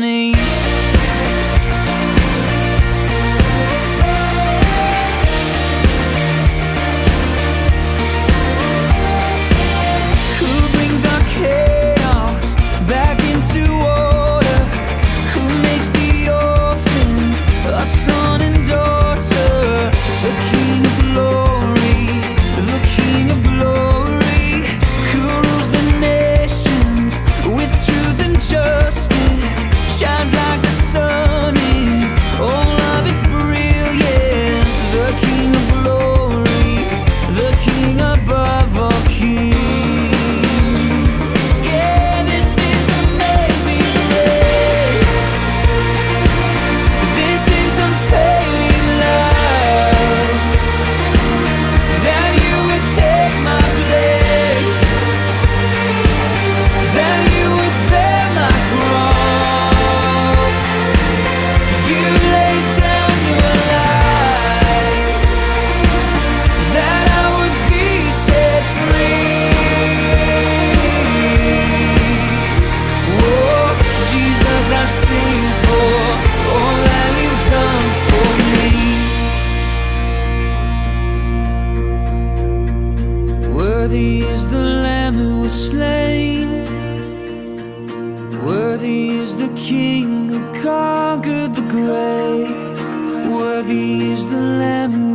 me. Is the King who conquered the grave. Worthy is the Lamb